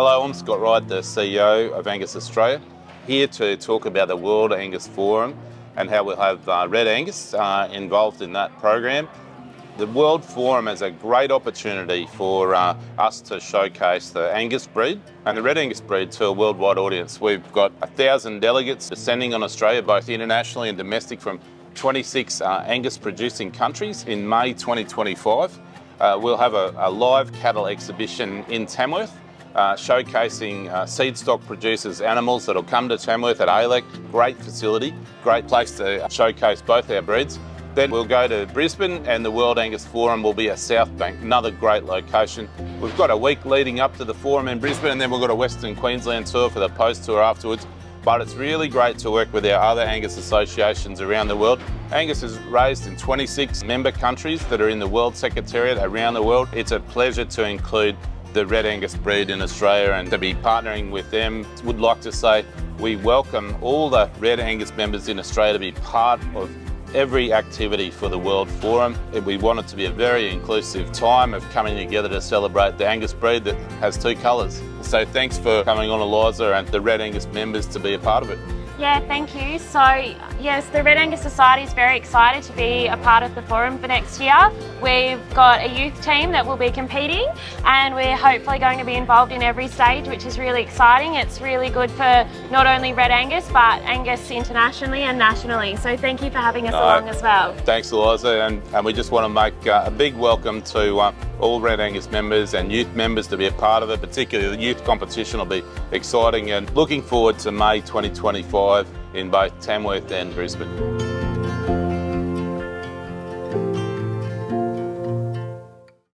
Hello, I'm Scott Wright, the CEO of Angus Australia, here to talk about the World Angus Forum and how we'll have uh, Red Angus uh, involved in that program. The World Forum is a great opportunity for uh, us to showcase the Angus breed and the Red Angus breed to a worldwide audience. We've got a thousand delegates descending on Australia, both internationally and domestic from 26 uh, Angus producing countries in May 2025. Uh, we'll have a, a live cattle exhibition in Tamworth uh, showcasing uh, seed stock producers' animals that'll come to Tamworth at ALEC. Great facility, great place to showcase both our breeds. Then we'll go to Brisbane and the World Angus Forum will be at South Bank, another great location. We've got a week leading up to the forum in Brisbane and then we've got a Western Queensland tour for the post tour afterwards. But it's really great to work with our other Angus associations around the world. Angus is raised in 26 member countries that are in the World Secretariat around the world. It's a pleasure to include the Red Angus breed in Australia and to be partnering with them. Would like to say we welcome all the Red Angus members in Australia to be part of every activity for the World Forum. We want it to be a very inclusive time of coming together to celebrate the Angus breed that has two colours. So thanks for coming on Eliza and the Red Angus members to be a part of it. Yeah, thank you. So, yes, the Red Angus Society is very excited to be a part of the forum for next year. We've got a youth team that will be competing and we're hopefully going to be involved in every stage, which is really exciting. It's really good for not only Red Angus, but Angus internationally and nationally. So, thank you for having us along as well. Thanks, Eliza. And, and we just want to make uh, a big welcome to uh, all Red Angus members and youth members to be a part of it, particularly the youth competition will be exciting and looking forward to May 2025 in both Tamworth and Brisbane.